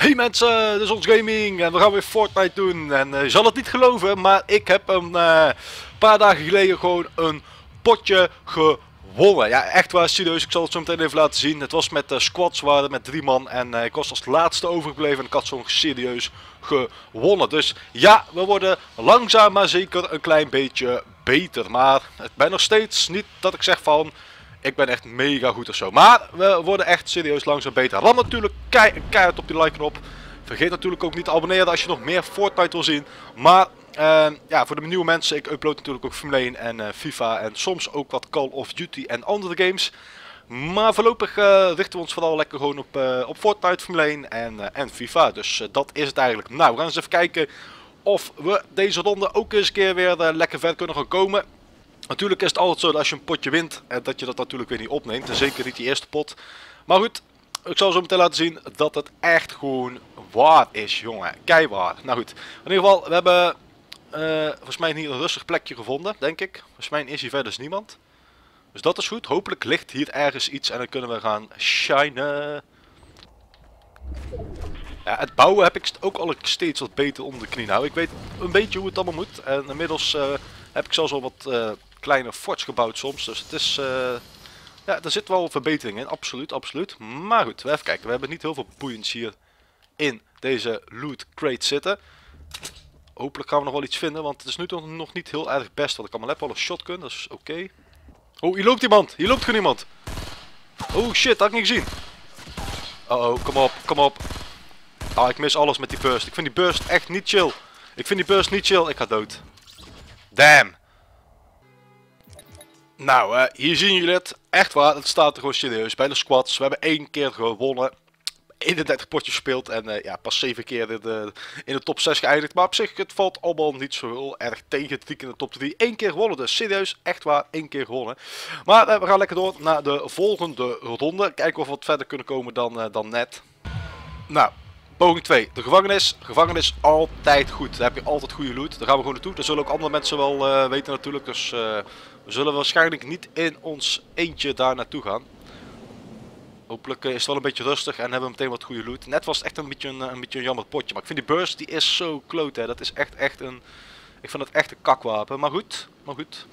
Hey mensen, dit is ons gaming en we gaan weer Fortnite doen. En uh, je zal het niet geloven, maar ik heb een uh, paar dagen geleden gewoon een potje gewonnen. Ja, echt waar, serieus. Ik zal het zo meteen even laten zien. Het was met uh, squads, waren met drie man en ik was als laatste overgebleven en ik had zo'n serieus gewonnen. Dus ja, we worden langzaam maar zeker een klein beetje beter. Maar het ben nog steeds niet dat ik zeg van... Ik ben echt mega goed of zo. Maar we worden echt serieus langzaam beter. Ram natuurlijk kei keihard op die like knop. Vergeet natuurlijk ook niet te abonneren als je nog meer Fortnite wil zien. Maar uh, ja, voor de nieuwe mensen, ik upload natuurlijk ook Formule 1 en uh, FIFA en soms ook wat Call of Duty en andere games. Maar voorlopig uh, richten we ons vooral lekker gewoon op, uh, op Fortnite, Formule 1 en, en FIFA. Dus dat is het eigenlijk. Nou, we gaan eens even kijken of we deze ronde ook eens een keer weer lekker ver kunnen gaan komen. Natuurlijk is het altijd zo dat als je een potje wint, dat je dat natuurlijk weer niet opneemt. En zeker niet die eerste pot. Maar goed, ik zal zo meteen laten zien dat het echt gewoon waar is, jongen. Keiwaar. Nou goed, in ieder geval, we hebben uh, volgens mij hier een rustig plekje gevonden, denk ik. Volgens mij is hier verder dus niemand. Dus dat is goed. Hopelijk ligt hier ergens iets en dan kunnen we gaan shinen. Ja, het bouwen heb ik ook al steeds wat beter onder de knie. Nou, ik weet een beetje hoe het allemaal moet. En inmiddels uh, heb ik zelfs al wat... kleine forts gebouwd soms. Dus het is... Uh, ja, er zit wel verbetering in. Absoluut, absoluut. Maar goed, we even kijken. We hebben niet heel veel boeiends hier in deze loot crate zitten. Hopelijk gaan we nog wel iets vinden, want het is nu toch nog niet heel erg best. Want ik mijn heb al een shotgun, dat is oké. Oh, hier loopt iemand. Hier loopt gewoon iemand. Oh shit, dat had ik niet gezien. Oh oh, kom op, kom op. Ah, ik mis alles met die burst. Ik vind die burst echt niet chill. Ik vind die burst niet chill. Ik ga dood. Damn. Nou, uh, hier zien jullie het. Echt waar, het staat er gewoon serieus bij de squads. We hebben één keer gewonnen. 31 potjes gespeeld en uh, ja, pas 7 keer in de, top 6 geëindigd. Maar op zich, het valt allemaal niet zo heel erg tegen in de top 3. Eén keer gewonnen, dus serieus, echt waar, één keer gewonnen. Maar uh, we gaan lekker door naar de volgende ronde. Kijken of we wat verder kunnen komen dan, dan net. Nou, poging 2. De gevangenis. Gevangenis altijd goed. Daar heb je altijd goede loot. Daar gaan we gewoon naartoe. Dat zullen ook andere mensen wel weten natuurlijk. Dus we zullen waarschijnlijk niet in ons eentje daar naartoe gaan. Hopelijk eh, is het wel een beetje rustig en hebben we meteen wat goede loot. Net was het echt een beetje een, een, beetje een jammer potje. Maar ik vind die burst die is zo kloot. Hè. Dat is echt, echt een... Ik vind het echt een kakwapen. Maar goed, maar goed.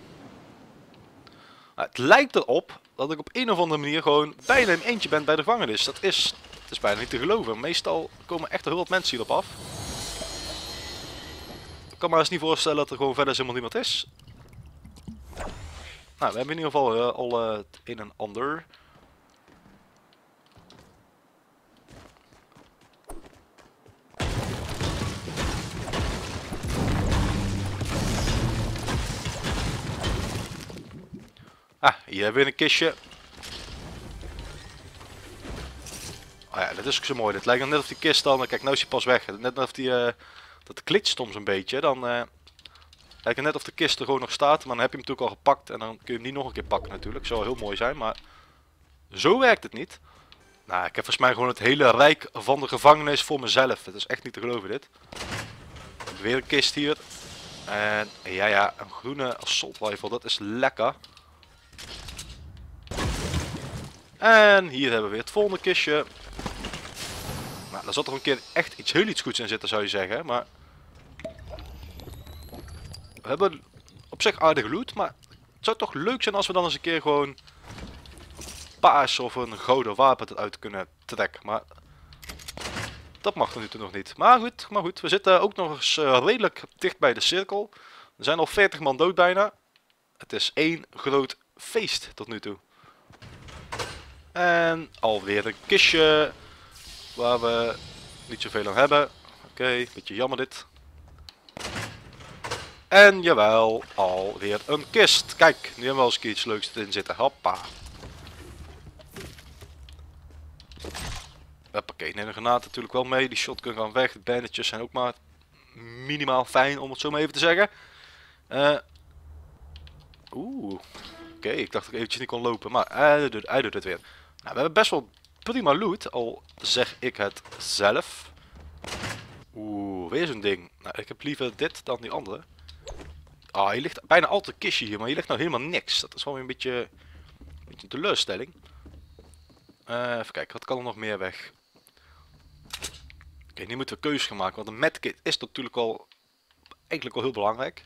Nou, het lijkt erop dat ik op een of andere manier gewoon bijna in eentje ben bij de gevangenis. Dat is, dat is bijna niet te geloven. Meestal komen echt heel wat mensen hierop af. Ik kan me eens niet voorstellen dat er gewoon verder helemaal niemand is. Nou, we hebben in ieder geval uh, al uh, het een en ander. Ah, hier hebben we een kistje. Oh ja, dat is ook zo mooi. Het lijkt net of die kist dan... Kijk, nou is hij pas weg. Net of die... Dat klitst soms een beetje. Dan Kijk net of de kist er gewoon nog staat, maar dan heb je hem natuurlijk al gepakt en dan kun je hem niet nog een keer pakken natuurlijk. Zou heel mooi zijn, maar zo werkt het niet. Nou, ik heb volgens mij gewoon het hele rijk van de gevangenis voor mezelf. Het is echt niet te geloven dit. Weer een kist hier. En ja, ja, een groene assault rifle, dat is lekker. En hier hebben we weer het volgende kistje. Nou, daar zat er een keer echt iets heel iets goeds in zitten zou je zeggen, maar we hebben op zich aardige loot, maar het zou toch leuk zijn als we dan eens een keer gewoon paars of een gouden wapen uit kunnen trekken. Maar dat mag er nu toe nog niet. Maar goed, maar goed, we zitten ook nog eens uh, redelijk dicht bij de cirkel. Er zijn al 40 man dood bijna. Het is één groot feest tot nu toe. En alweer een kistje waar we niet zoveel aan hebben. Oké, okay, beetje jammer dit. En jawel, alweer een kist. Kijk, nu hebben we eens iets leuks in zitten. Hoppa. Hoppakee, neem de granaat natuurlijk wel mee. Die shotgun gaan weg. De bandetjes zijn ook maar minimaal fijn, om het zo maar even te zeggen. Uh, Oeh. Oké, ik dacht dat ik eventjes niet kon lopen. Maar hij doet, hij doet het weer. Nou, we hebben best wel prima loot. Al zeg ik het zelf. Oeh, weer zo'n ding. Nou, ik heb liever dit dan die andere. Ah, hier ligt bijna altijd een kistje hier, maar hier ligt nou helemaal niks. Dat is wel weer een beetje, een beetje teleurstelling. Uh, even kijken, wat kan er nog meer weg? Oké, nu moeten we keuzes gaan maken, want een medkit is natuurlijk al eigenlijk wel heel belangrijk.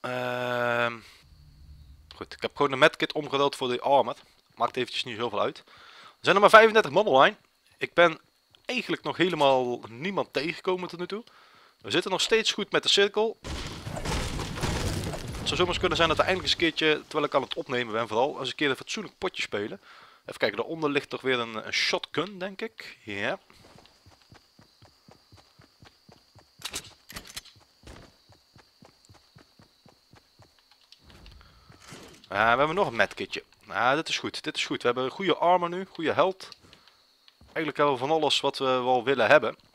Ehm goed, ik heb gewoon de medkit omgeruild voor de armor. Maakt eventjes niet heel veel uit. Er zijn er maar 35 man online. Ik ben eigenlijk nog helemaal niemand tegengekomen tot nu toe. We zitten nog steeds goed met de cirkel. Het zou zomaar kunnen zijn dat er eindelijk eens een keertje, terwijl ik aan het opnemen ben vooral, eens een keer een fatsoenlijk potje spelen. Even kijken, daaronder ligt toch weer een, shotgun, denk ik. Ja. Uh, we hebben nog een medkitje. Ah, dit is goed, dit is goed. We hebben goede armor nu, goede held. Eigenlijk hebben we van alles wat we wel willen hebben.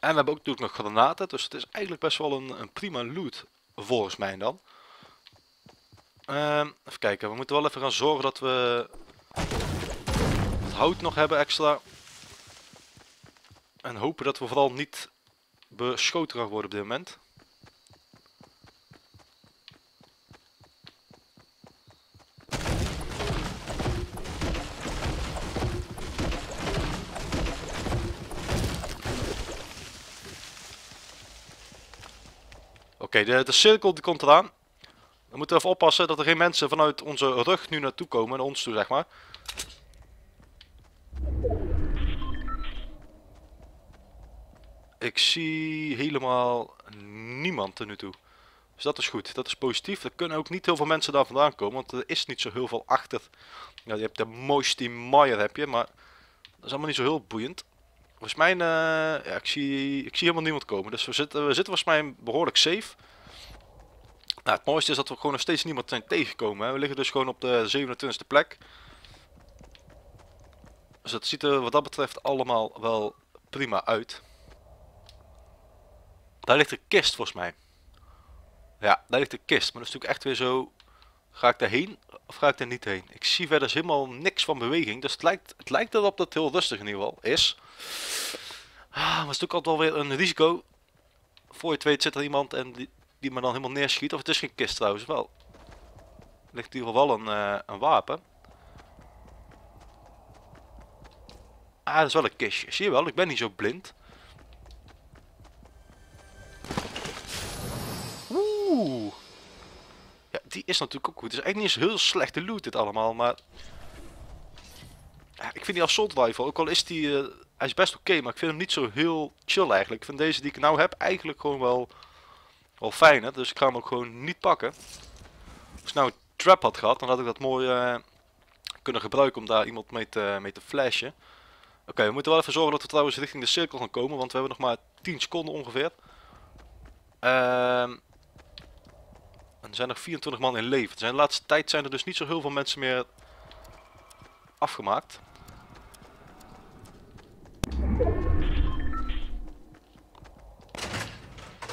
En we hebben ook natuurlijk nog granaten, dus het is eigenlijk best wel een, een prima loot volgens mij dan. Uh, even kijken, we moeten wel even gaan zorgen dat we het hout nog hebben extra. En hopen dat we vooral niet beschoten gaan worden op dit moment. Oké, de, cirkel die komt eraan. We moeten even oppassen dat er geen mensen vanuit onze rug nu naartoe komen, naar ons toe zeg maar. Ik zie helemaal niemand er nu toe. Dus dat is goed, dat is positief. Er kunnen ook niet heel veel mensen daar vandaan komen, want er is niet zo heel veel achter. Ja, je hebt de Moisty Mire heb je, maar dat is allemaal niet zo heel boeiend. Volgens mij, uh, ja, ik zie, ik zie helemaal niemand komen. Dus we zitten, we zitten volgens mij behoorlijk safe. Nou, het mooiste is dat we gewoon nog steeds niemand zijn tegengekomen. We liggen dus gewoon op de 27e plek. Dus het ziet er wat dat betreft allemaal wel prima uit. Daar ligt een kist volgens mij. Ja, daar ligt de kist. Maar dat is natuurlijk echt weer zo... Ga ik daarheen of ga ik er niet heen? Ik zie verder helemaal niks van beweging. Dus het lijkt, het lijkt erop dat het heel rustig in ieder geval is. Ah, maar het is natuurlijk altijd wel weer een risico. Voor je het weet zit er iemand en die, die me dan helemaal neerschiet. Of het is geen kist trouwens wel. Er ligt in ieder geval wel een, uh, een wapen. Ah, dat is wel een kistje. Zie je wel, ik ben niet zo blind. Oeh. Ja, die is natuurlijk ook goed. Het is eigenlijk niet eens heel slechte loot dit allemaal, maar... Ik vind die assault rifle, ook al is die... Uh, hij is best oké, maar ik vind hem niet zo heel chill eigenlijk. Ik vind deze die ik nou heb eigenlijk gewoon wel... Wel fijner, dus ik ga hem ook gewoon niet pakken. Als ik nou een trap had gehad, dan had ik dat mooi uh, kunnen gebruiken om daar iemand mee te, mee te flashen. Oké, we moeten wel even zorgen dat we trouwens richting de cirkel gaan komen, want we hebben nog maar 10 seconden ongeveer. Ehm... er zijn nog 24 man in leven. de laatste tijd zijn er dus niet zo heel veel mensen meer afgemaakt.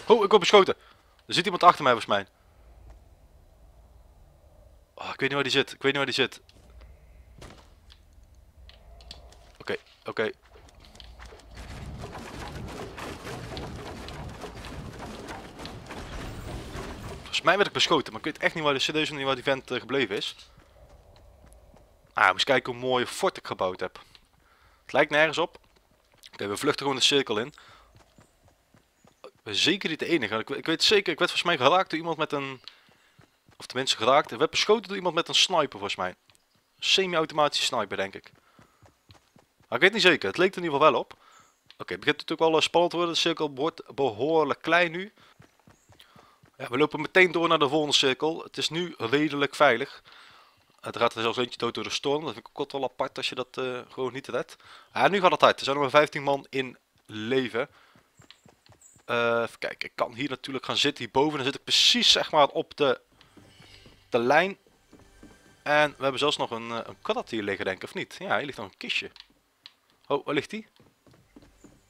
Oh, ik word beschoten. Er zit iemand achter mij volgens mij. Oh, ik weet niet waar die zit. Ik weet niet waar die zit. Oké, oké. Volgens mij werd ik beschoten, maar ik weet echt niet waar de serieus niet waar die vent uh, gebleven is. Ah, eens kijken hoe mooie fort ik gebouwd heb. Het lijkt nergens op. Oké, we vluchten gewoon de cirkel in zeker niet de enige. Ik, weet zeker, ik werd volgens mij geraakt door iemand met een... Of tenminste geraakt. Ik werd beschoten door iemand met een sniper volgens mij. Semi-automatische sniper denk ik. Maar ik weet niet zeker. Het leek er in ieder geval wel op. Oké, het begint natuurlijk wel eh, spannend te worden. De cirkel wordt behoorlijk klein nu. Ja, we lopen meteen door naar de volgende cirkel. Het is nu redelijk veilig. Het gaat er zelfs eentje dood door de storm. Dat vind ik ook wel apart als je dat uh, gewoon niet redt. Ja, nu gaat het uit. Er zijn nog maar 15 man in leven. Uh, even kijken, ik kan hier natuurlijk gaan zitten hierboven. Dan zit ik precies zeg maar op de, de lijn. En we hebben zelfs nog een, eh, een krat hier liggen denk ik, of niet? Ja, hier ligt nog een kistje. Oh, waar ligt die?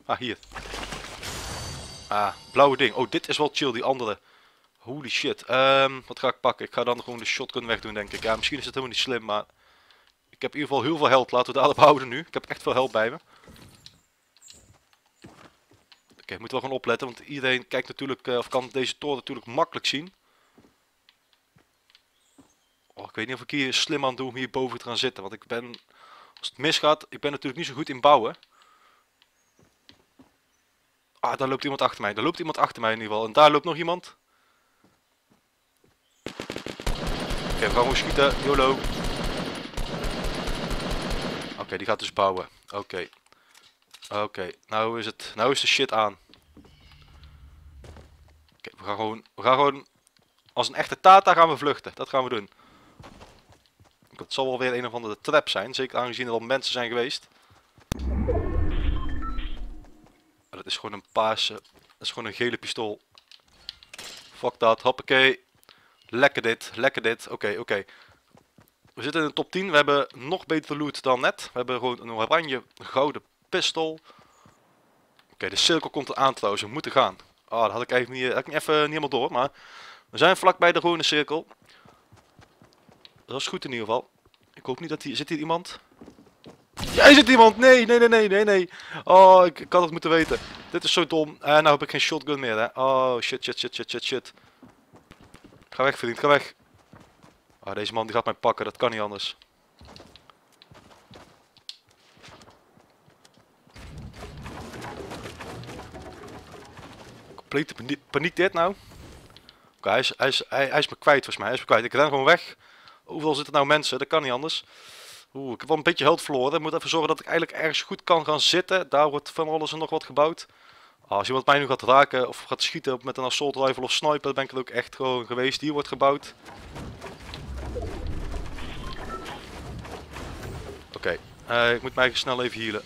Ah, hier. Ah, blauwe ding. Oh, dit is wel chill, die andere. Holy shit. Um, wat ga ik pakken? Ik ga dan gewoon de shotgun wegdoen, denk ik. Ja, misschien is het helemaal niet slim, maar... Ik heb in ieder geval heel veel held. Laten we daarop houden nu. Ik heb echt veel held bij me. Oké, okay, moeten we gewoon opletten, want iedereen kijkt natuurlijk, uh, of kan deze toren natuurlijk makkelijk zien. Oh, ik weet niet of ik hier slim aan doe om hier boven te gaan zitten, want ik ben, als het misgaat, ik ben natuurlijk niet zo goed in bouwen. Ah, daar loopt iemand achter mij. Daar loopt iemand achter mij in ieder geval. En daar loopt nog iemand. Oké, we gaan gewoon schieten. YOLO. Oké, die gaat dus bouwen. Oké. Oké, nou is het. Nou is de shit aan. Oké, we gaan gewoon. We gaan gewoon. Als een echte Tata gaan we vluchten. Dat gaan we doen. Het zal wel weer een of andere trap zijn. Zeker aangezien er al mensen zijn geweest. Dat is gewoon een paarse. Dat is gewoon een gele pistool. Fuck dat. Hoppakee. Lekker dit. Lekker dit. Oké, oké. We zitten in de top 10. We hebben nog betere loot dan net. We hebben gewoon een oranje gouden pistool. Oké, de cirkel komt eraan trouwens. We moeten gaan. Ah, dat had ik even niet, had ik even niet helemaal door. Maar we zijn vlakbij de gewone cirkel. Dat is goed in ieder geval. Ik hoop niet dat hier... Zit hier iemand? Er zit iemand! Nee, nee, nee, nee, nee, nee. Oh, ik, had het moeten weten. Dit is zo dom. En uh, nou heb ik geen shotgun meer, hè. Oh, shit, shit, shit, shit, shit, shit. Ga weg, vriend, ga weg. Oh, deze man die gaat mij pakken, dat kan niet anders. Complete paniek, dit nou. Oké, hij, is, hij, is, hij, is me kwijt volgens mij, hij is me kwijt. Ik ren gewoon weg. Hoeveel zitten nou mensen? Dat kan niet anders. Oeh, ik heb wel een beetje held verloren. Ik moet even zorgen dat ik eigenlijk ergens goed kan gaan zitten. Daar wordt van alles en nog wat gebouwd. Ah, als iemand mij nu gaat raken of gaat schieten met een assault rifle of sniper, dan ben ik er ook echt gewoon geweest. Hier wordt gebouwd. Oké, uh, ik moet mij snel even healen.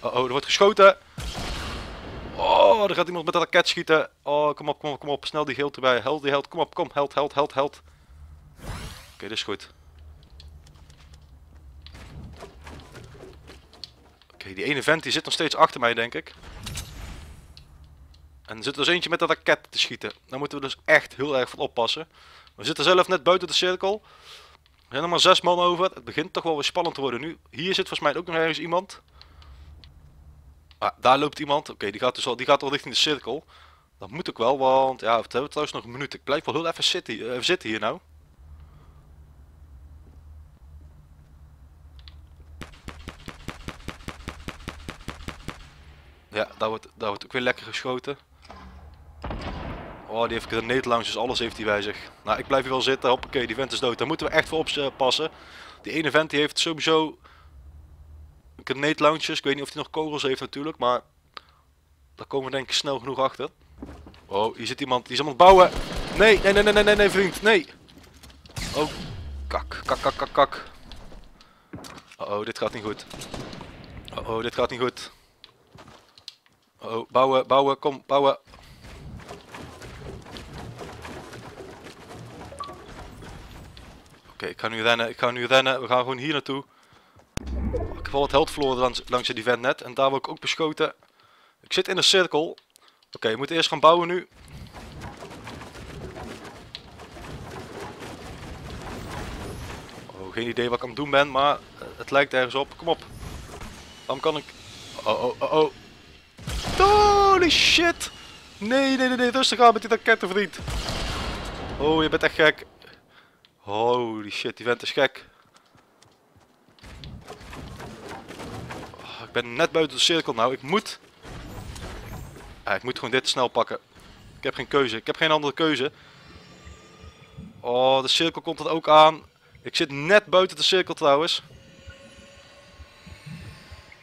Oh, er wordt geschoten. Oh, er gaat iemand met een raket schieten. Oh, kom op, kom op, kom op. Snel die geld erbij. Held, die held. Kom op, kom. Held, held, held, held. Oké, okay, dit is goed. Oké, die ene vent die zit nog steeds achter mij, denk ik. En er zit dus eentje met een raket te schieten. Daar moeten we dus echt heel erg van oppassen. We zitten zelf net buiten de cirkel. Er zijn er maar zes man over. Het begint toch wel weer spannend te worden nu. Hier zit volgens mij ook nog ergens iemand. Ah, daar loopt iemand. Oké, die gaat dus al, die gaat al richting de cirkel. Dat moet ook wel, want ja, we hebben trouwens nog een minuut. Ik blijf wel heel even zitten, uh, zitten hier nou. Ja, daar wordt, daar wordt ook weer lekker geschoten. Oh, die heeft grenade dus alles heeft hij bij zich. Nou, ik blijf hier wel zitten. Hoppakee, die vent is dood. Daar moeten we echt voor oppassen. Die ene vent die heeft sowieso grenade launchers. Ik weet niet of hij nog kogels heeft natuurlijk, maar daar komen we denk ik snel genoeg achter. Oh, hier zit iemand. Die is het bouwen. Nee, nee, nee, nee, nee, nee, vriend. Nee. Oh, kak, kak, kak, kak, kak. Oh, oh, dit gaat niet goed. Oh, oh, dit gaat niet goed. Oh, bouwen, bouwen, kom, bouwen. Oké, ik ga nu rennen, ik ga nu rennen. We gaan gewoon hier naartoe. Ik heb al wat held verloren langs, langs die vent net. En daar word ik ook beschoten. Ik zit in een cirkel. Oké, okay, we moeten eerst gaan bouwen nu. Oh, geen idee wat ik aan het doen ben, maar het lijkt ergens op. Kom op. Waarom kan ik... Oh, oh, oh, oh. Holy shit! Nee, nee, nee, nee, rustig aan met die raketten, vriend. Oh, je bent echt gek. Holy shit, die vent is gek. Oh, ik ben net buiten de cirkel nou, ik moet... Ik moet gewoon dit snel pakken. Ik heb geen keuze, ik heb geen andere keuze. Oh, de cirkel komt er ook aan. Ik zit net buiten de cirkel trouwens.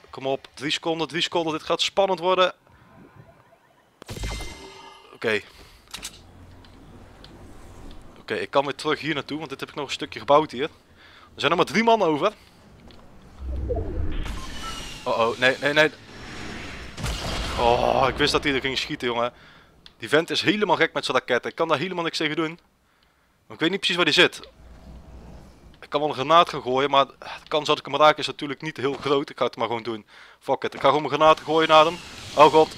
Kom op, 3 seconden, 3 seconden. Dit gaat spannend worden. Oké. Oké, ik kan weer terug hier naartoe, want dit heb ik nog een stukje gebouwd hier. Er zijn nog maar drie man over. Oh oh, nee, nee, nee. Oh, ik wist dat hij er ging schieten, jongen. Die vent is helemaal gek met zijn raketten. Ik kan daar helemaal niks tegen doen. Ik weet niet precies waar die zit. Ik kan wel een granaat gaan gooien, maar de kans dat ik hem raak is natuurlijk niet heel groot. Ik ga het maar gewoon doen. Fuck it, ik ga gewoon mijn granaat gooien naar hem. Oh god.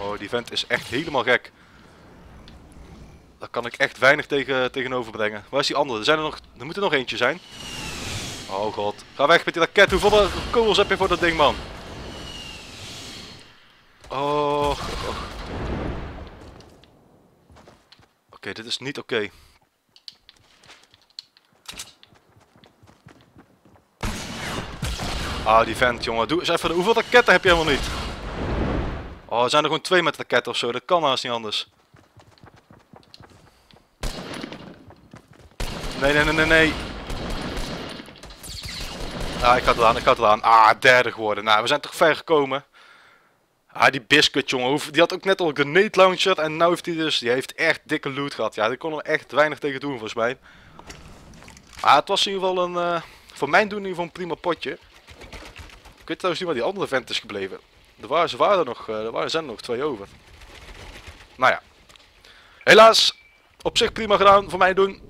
Oh, die vent is echt helemaal gek. Daar kan ik echt weinig tegen, tegenover brengen. Waar is die andere? Er, zijn er, nog, er moet er nog eentje zijn. Oh god. Ga weg met die raket. Hoeveel kogels heb je voor dat ding, man? Oh. oh. Oké, dit is niet oké. Ah, die vent, jongen. Doe eens even. Hoeveel raketten heb je helemaal niet? Oh, er zijn er gewoon twee met raketten of zo. Dat kan haast niet anders. Nee, nee, nee, nee, nee. Ah, ik had het aan, ik had het aan. Ah, derde geworden. Nou, we zijn toch ver gekomen. Ah, die biscuit, jongen. Die had ook net al een grenade launcher. En nu heeft hij dus... Die heeft echt dikke loot gehad. Ja, die kon er echt weinig tegen doen, volgens mij. Ah, het was in ieder geval een... Uh, voor mijn doen in ieder geval een prima potje. Ik weet trouwens niet waar die andere vent is gebleven. Er waren, ze waren er nog... Uh, er waren, er nog twee over. Nou ja. Helaas. Op zich prima gedaan voor mij doen.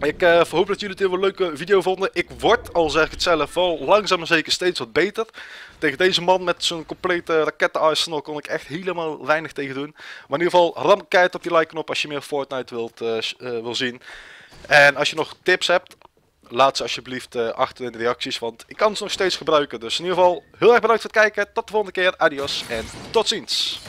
Ik uh, hoop dat jullie het een leuke video vonden. Ik word, al zeg ik het zelf, wel langzaam maar zeker steeds wat beter. Tegen deze man met zijn complete rakettenarsenal kon ik echt helemaal weinig tegen doen. Maar in ieder geval, ram keihard op die like knop als je meer Fortnite wilt uh, wil zien. En als je nog tips hebt, laat ze alsjeblieft achter in de reacties, want ik kan ze nog steeds gebruiken. Dus in ieder geval, heel erg bedankt voor het kijken. Tot de volgende keer. Adios en tot ziens.